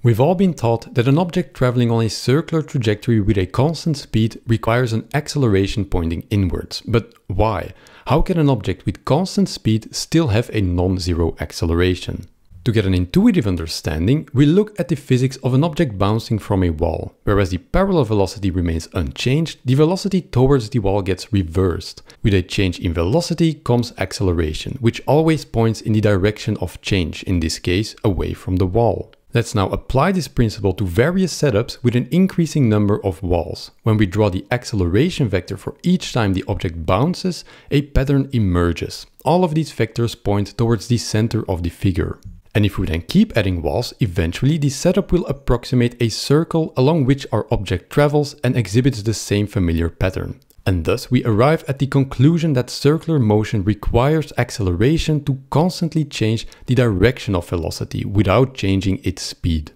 We've all been taught that an object traveling on a circular trajectory with a constant speed requires an acceleration pointing inwards. But why? How can an object with constant speed still have a non-zero acceleration? To get an intuitive understanding, we look at the physics of an object bouncing from a wall. Whereas the parallel velocity remains unchanged, the velocity towards the wall gets reversed. With a change in velocity comes acceleration, which always points in the direction of change, in this case away from the wall. Let's now apply this principle to various setups with an increasing number of walls. When we draw the acceleration vector for each time the object bounces, a pattern emerges. All of these vectors point towards the center of the figure. And if we then keep adding walls, eventually the setup will approximate a circle along which our object travels and exhibits the same familiar pattern. And thus we arrive at the conclusion that circular motion requires acceleration to constantly change the direction of velocity without changing its speed.